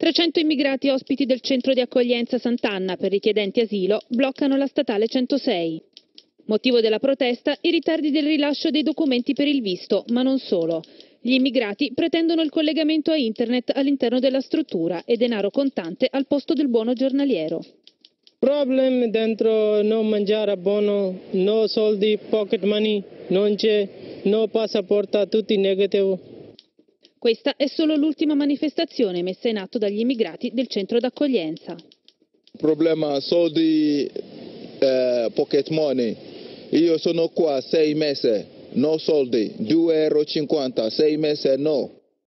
300 immigrati ospiti del centro di accoglienza Sant'Anna per richiedenti asilo bloccano la statale 106. Motivo della protesta i ritardi del rilascio dei documenti per il visto, ma non solo. Gli immigrati pretendono il collegamento a internet all'interno della struttura e denaro contante al posto del buono giornaliero. Problem dentro no mangiare buono, no soldi, pocket money, non c'è, no passaporto, tutti negativi. Questa è solo l'ultima manifestazione messa in atto dagli immigrati del centro d'accoglienza. Problema soldi, eh, pocket money. Io sono qua sei mesi, no soldi, 2,50 euro, sei mesi no.